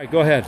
All right, go ahead.